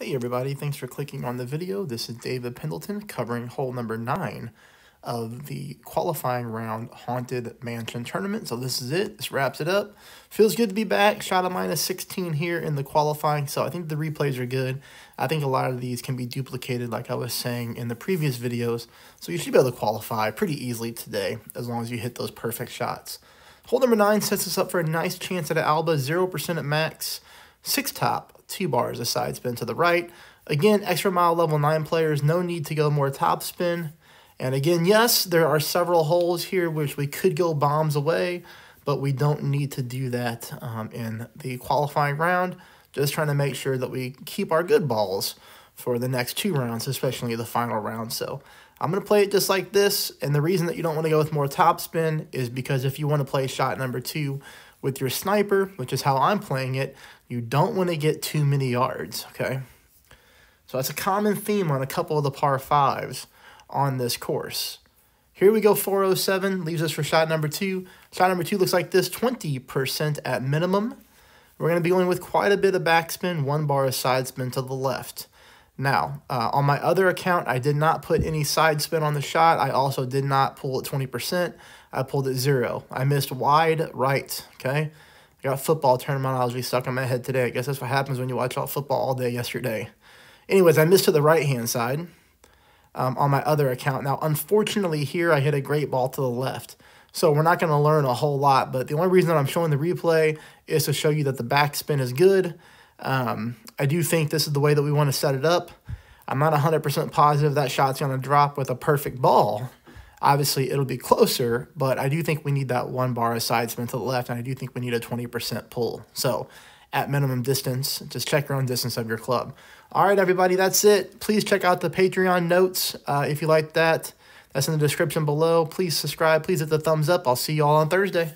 Hey everybody, thanks for clicking on the video. This is David Pendleton covering hole number 9 of the qualifying round Haunted Mansion Tournament. So this is it. This wraps it up. Feels good to be back. Shot a minus 16 here in the qualifying. So I think the replays are good. I think a lot of these can be duplicated like I was saying in the previous videos. So you should be able to qualify pretty easily today as long as you hit those perfect shots. Hole number 9 sets us up for a nice chance at an Alba, 0% at max, 6 top, two bars, a side spin to the right. Again, extra mile level 9 players, no need to go more top spin. And again, yes, there are several holes here which we could go bombs away, but we don't need to do that um, in the qualifying round. Just trying to make sure that we keep our good balls for the next two rounds, especially the final round. So I'm going to play it just like this. And the reason that you don't want to go with more top spin is because if you want to play shot number two with your sniper, which is how I'm playing it, you don't want to get too many yards, okay? So that's a common theme on a couple of the par fives on this course. Here we go, 407, leaves us for shot number two. Shot number two looks like this, 20% at minimum. We're going to be going with quite a bit of backspin, one bar of side spin to the left. Now, uh, on my other account, I did not put any side spin on the shot. I also did not pull at 20%. I pulled at zero. I missed wide right, okay? I got football terminology stuck in my head today. I guess that's what happens when you watch all football all day yesterday. Anyways, I missed to the right-hand side um, on my other account. Now, unfortunately, here I hit a great ball to the left. So we're not going to learn a whole lot, but the only reason that I'm showing the replay is to show you that the backspin is good. Um, I do think this is the way that we want to set it up. I'm not 100% positive that shot's going to drop with a perfect ball. Obviously, it'll be closer, but I do think we need that one bar of side spin to the left, and I do think we need a 20% pull. So at minimum distance, just check your own distance of your club. All right, everybody, that's it. Please check out the Patreon notes uh, if you like that. That's in the description below. Please subscribe. Please hit the thumbs up. I'll see you all on Thursday.